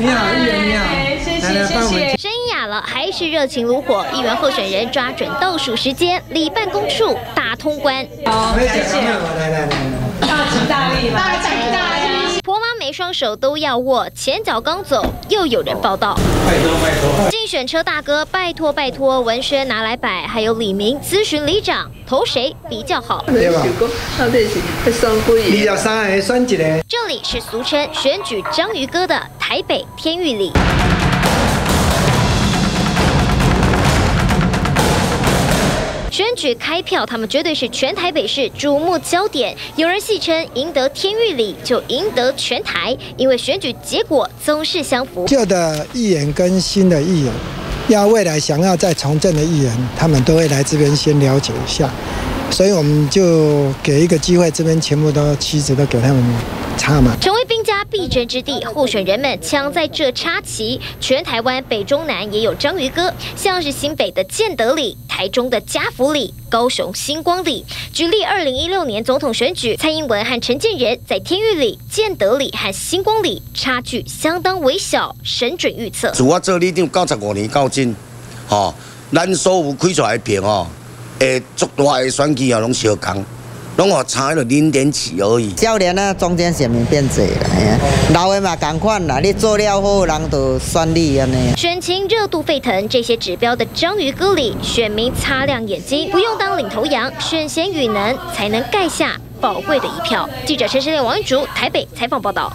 你好，议员你好，谢谢谢谢。声音哑了，还是热情如火。议员候选人抓准倒数时间，礼办公处大通关。好，谢谢。来来来来，大吉大利，大吉每双手都要握，前脚刚走，又有人报道。拜托拜托。竞选车大哥，拜托拜托，文宣拿来摆，还有李明咨询里长，投谁比较好？这里是俗称选举章鱼哥的台北天域里。去开票，他们绝对是全台北市瞩目焦点。有人戏称，赢得天域里就赢得全台，因为选举结果总是相符。旧的议员跟新的议员，要未来想要再从政的议员，他们都会来这边先了解一下，所以我们就给一个机会，这边全部都妻子都给他们。成为兵家必争之地，候选人们抢在这插旗。全台湾北中南也有章鱼哥，像是新北的建德里、台中的嘉福里、高雄星光里。举例，二零一六年总统选举，蔡英文和陈建仁在天域里、建德里和星光里差距相当微小，神准预测。自我做里长九十五年到今，吼，咱所有开出来票哦，诶，足大的选举啊，拢相共。拢我差了零点几而已。少年呢，中间选民变侪了，老的嘛共款啦，你做了好，人就选你安尼。选情热度沸腾，这些指标的章鱼哥里，选民擦亮眼睛，不用当领头羊，选贤与能才能盖下宝贵的一票。记者陈世烈、王玉竹台北采访报道。